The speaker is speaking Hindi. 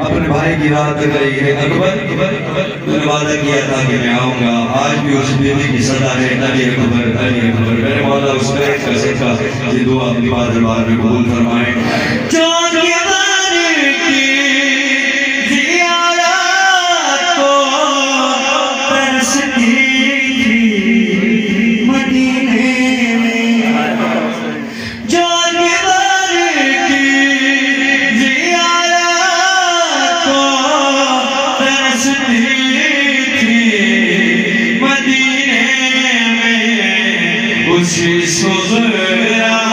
अपने भाई की रात रही है। अकबर तूने वादा किया था कि मैं आऊँगा। आज भी उस बीवी की सदा है। अली अकबर अली अकबर, मेरे मौला उस पर ये दुआ अपनी दरबार में कबूल फरमाए। जो uçuş huzura